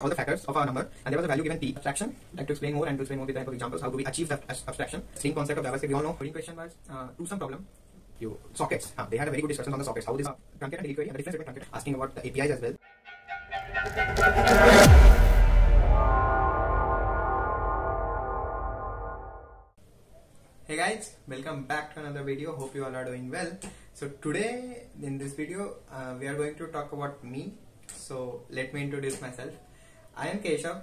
all the factors of our number and there was a value given p abstraction. Like to explain more and to explain more with the help of examples how do we achieve that abstraction? Same concept of javascript we all know. Coding question was uh, to some problem. You sockets. Uh, they had a very good discussion on the sockets. How this uh, truncated and query and the difference between truncated asking about the apis as well. Hey guys welcome back to another video. Hope you all are doing well. So today in this video uh, we are going to talk about me. So let me introduce myself i am keshav.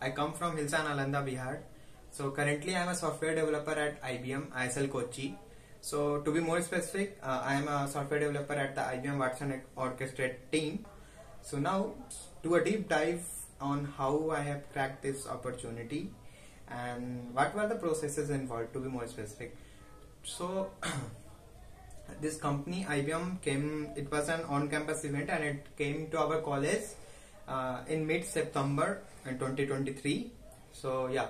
I come from hilsa nalanda bihar. So currently i am a software developer at ibm isl kochi. So to be more specific uh, i am a software developer at the ibm watson orchestrate team. So now do a deep dive on how i have cracked this opportunity and what were the processes involved to be more specific. So this company IBM came it was an on campus event and it came to our college uh, in mid September in 2023 so yeah.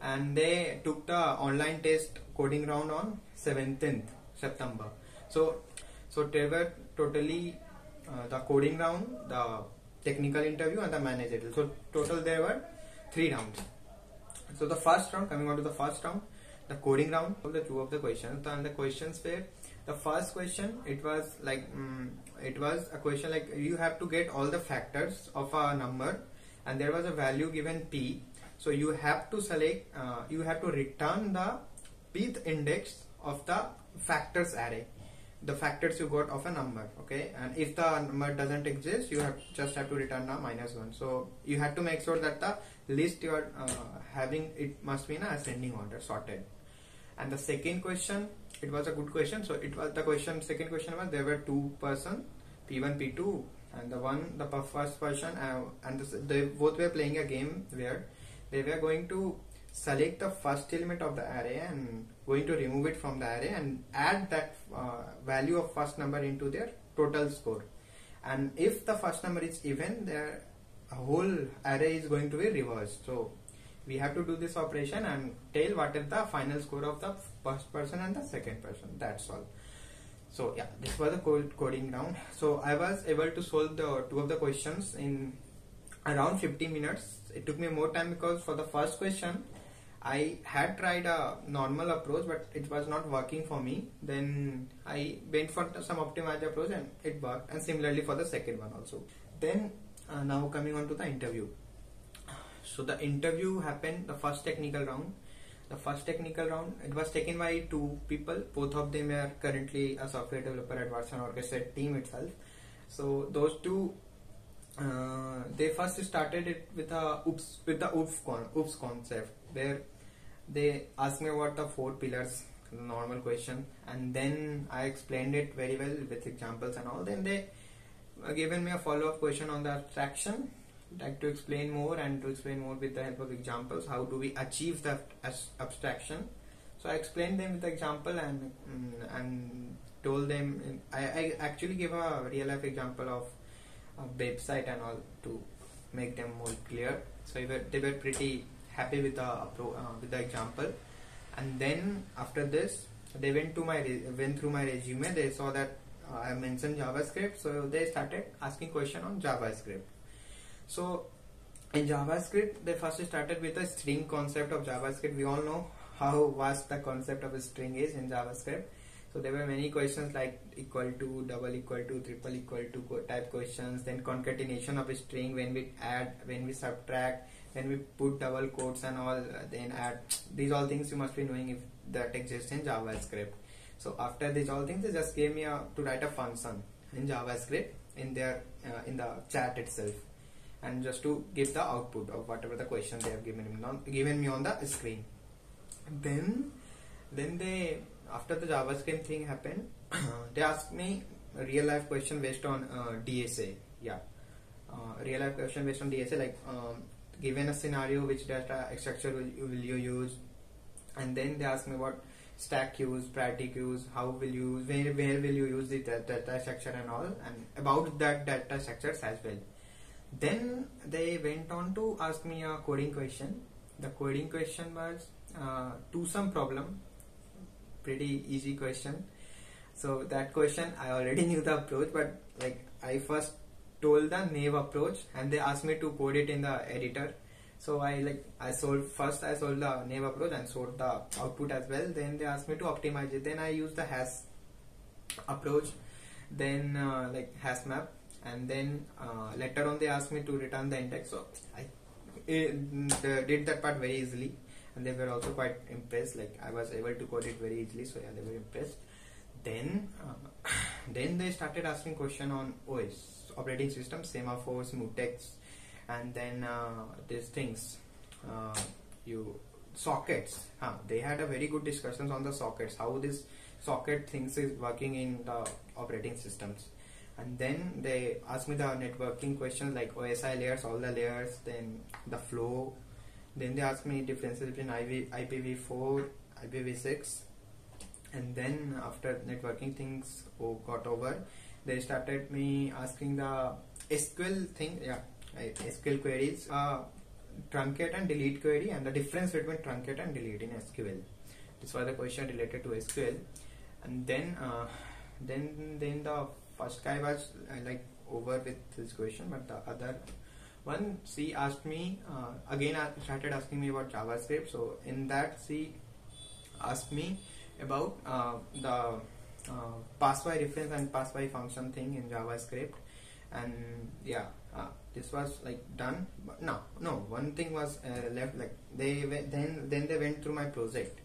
And they took the online test coding round on 17th September. So so they were totally uh, the coding round the technical interview and the managerial. So total there were three rounds. So the first round, coming on to the first round, the coding round of the two of the questions. And the questions were the first question. It was like mm it was a question like you have to get all the factors of a number, and there was a value given p. So you have to select. Uh, you have to return the pth index of the factors array the factors you got of a number okay and if the number doesn't exist you have just have to return a minus one so you have to make sure that the list you are uh, having it must be in ascending order sorted and the second question it was a good question. So it was the question second question was there were two person p1 p2 and the one the first person uh, and this, they both were playing a game where they were going to select the first element of the array and going to remove it from the array and add that uh, value of first number into their total score. And if the first number is even their whole array is going to be reversed. So we have to do this operation and tell what is the final score of the first person and the second person that's all so yeah this was the coding round so i was able to solve the two of the questions in around 15 minutes it took me more time because for the first question I had tried a normal approach, but it was not working for me. Then I went for some optimized approach and it worked. And similarly for the second one also. Then uh, now coming on to the interview. So the interview happened the first technical round. The first technical round it was taken by two people. Both of them are currently a software developer at Watson Orchestrate team itself. So those two uh, they first started it with a oops with the oops con oops concept where they asked me about the four pillars normal question and then i explained it very well with examples and all then they uh, given me a follow-up question on the abstraction like to explain more and to explain more with the help of examples how do we achieve that as abstraction. So i explained them with the example and mm, and told them I, I actually gave a real life example of a website and all to make them more clear. So they were, they were pretty happy with the uh, with the example. And then after this they went to my went through my resume. They saw that uh, i mentioned javascript. So they started asking question on javascript so in javascript they first started with the string concept of javascript. We all know how vast the concept of a string is in javascript. So there were many questions like equal to double equal to triple equal to type questions then concatenation of a string when we add when we subtract when we put double quotes and all uh, then add. These all things you must be knowing if that exists in javascript. So after these all things they just gave me a, to write a function in javascript in their uh, in the chat itself and just to give the output of whatever the question they have given me on, given me on the screen. Then then they after the javascript thing happened they asked me a real life question based on uh, dsa yeah. Uh, real life question based on dsa like um, given a scenario which data structure will, you- will you use? And then they ask me about stack queues priority queues how will you use where, where will you use the data structure and all and about that data structures as well then they went on to ask me a coding question. The coding question was uh, to some problem. Pretty easy question. So that question i already knew the approach but like i first told the naive approach and they asked me to code it in the editor. So i like i sold first i sold the naive approach and sold the output as well. Then they asked me to optimize it. Then i used the hash approach. Then uh, like hash map and then uh, later on they asked me to return the index. So i it, did that part very easily. And they were also quite impressed. Like i was able to code it very easily. So yeah they were impressed. Then uh, then they started asking question on os operating system semaphores mutex and then uh, these things. Uh, you sockets. Huh, they had a very good discussions on the sockets how this socket things is working in the operating systems and then they ask me the networking questions like OSI layers all the layers then the flow. Then they ask me differences between IV, IPv4 IPv6 and then after networking things got over they started me asking the SQL thing yeah SQL queries, uh, truncate and delete query and the difference between truncate and delete in SQL. This was the question related to SQL and then uh, then then the first guy was uh, like over with this question but the other one she asked me uh, again started asking me about JavaScript. So in that she asked me about uh, the uh, pass by reference and pass by function thing in JavaScript. And yeah uh, this was like done. But no no one thing was uh, left like they went, then then they went through my project.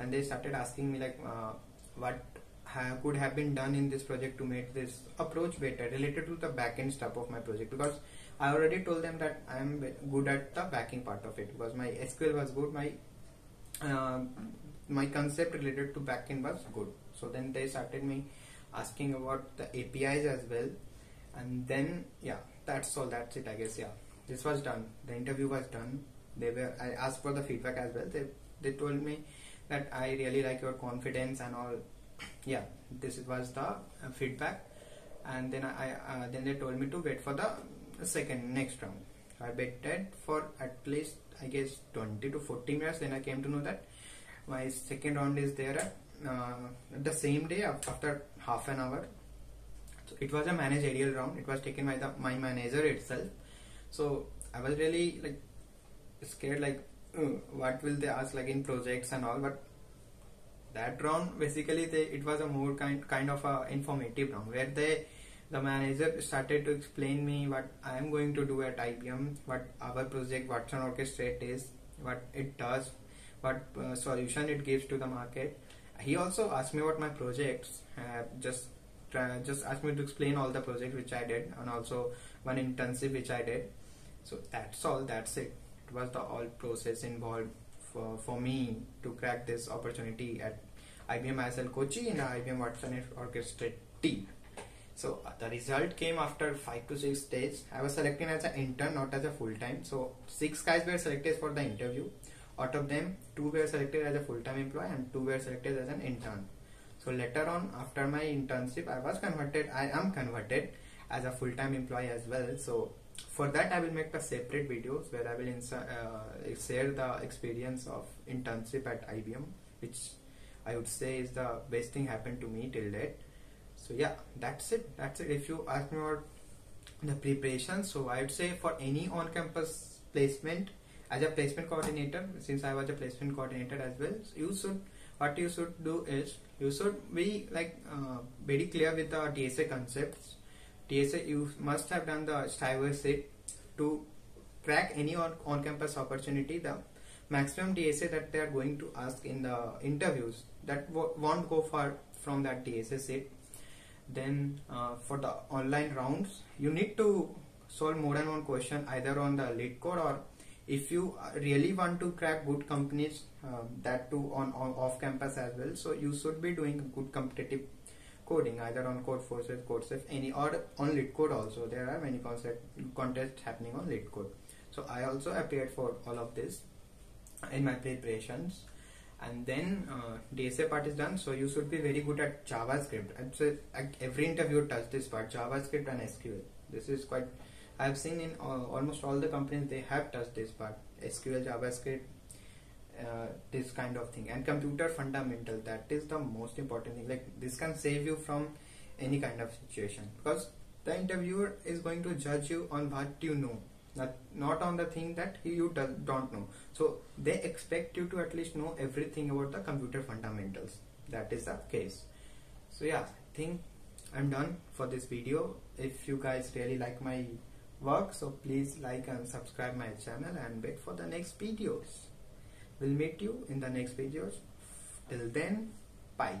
And they started asking me like uh, what could have been done in this project to make this approach better related to the backend stuff of my project. Because I already told them that I am good at the backend part of it. Because my SQL was good my uh, my concept related to backend was good. So then they started me asking about the APIs as well. And then yeah that's all that's it i guess yeah. This was done. The interview was done. They were i asked for the feedback as well. They they told me that i really like your confidence and all yeah this was the uh, feedback. And then i uh, then they told me to wait for the second next round. I waited for at least i guess 20 to 40 minutes. Then i came to know that my second round is there uh, the same day after half an hour. So it was a managerial round. It was taken by the my manager itself. So i was really like scared like uh, what will they ask like in projects and all? But that round basically they it was a more kind kind of a informative round where they the manager started to explain me what I am going to do at IBM, what our project Watson Orchestrate is, what it does, what uh, solution it gives to the market. He also asked me about my projects, uh, just try, just asked me to explain all the projects which I did and also one internship which I did. So that's all. That's it. It was the all process involved for for me to crack this opportunity at IBM ISL Kochi and IBM Watson Orchestrate team. So uh, the result came after five to six days. I was selected as an intern, not as a full time. So six guys were selected for the interview. Out of them, two were selected as a full time employee and two were selected as an intern. So later on, after my internship, I was converted. I am converted as a full-time employee as well. So for that, I will make a separate videos where I will uh, share the experience of internship at IBM, which I would say is the best thing happened to me till date. So yeah, that's it. That's it. If you ask me about the preparation, so I would say for any on-campus placement as a placement coordinator, since I was a placement coordinator as well, so you should what you should do is you should be like uh, very clear with the DSA concepts. DSA you must have done the Striver set to crack any on, on campus opportunity. The maximum DSA that they are going to ask in the interviews that won't go far from that DSA set. Then uh, for the online rounds, you need to solve more than one question either on the lead LeetCode or if you really want to crack good companies um, that too on, on off campus as well so you should be doing good competitive coding either on Codeforces, CodeChef, any or on LeetCode also. There are many concept contests happening on LeetCode so I also appeared for all of this in my preparations. And then uh, DSA part is done. So you should be very good at JavaScript. And so every interview touch this part JavaScript and SQL this is quite I've seen in uh, almost all the companies they have touched this part. SQL JavaScript uh, this kind of thing. And computer fundamental that is the most important thing. Like this can save you from any kind of situation. Because the interviewer is going to judge you on what you know not, not on the thing that you do- don't know. So they expect you to at least know everything about the computer fundamentals. That is the case. So yeah i think i'm done for this video. If you guys really like my work so please like and subscribe my channel and wait for the next videos we'll meet you in the next videos. Till then bye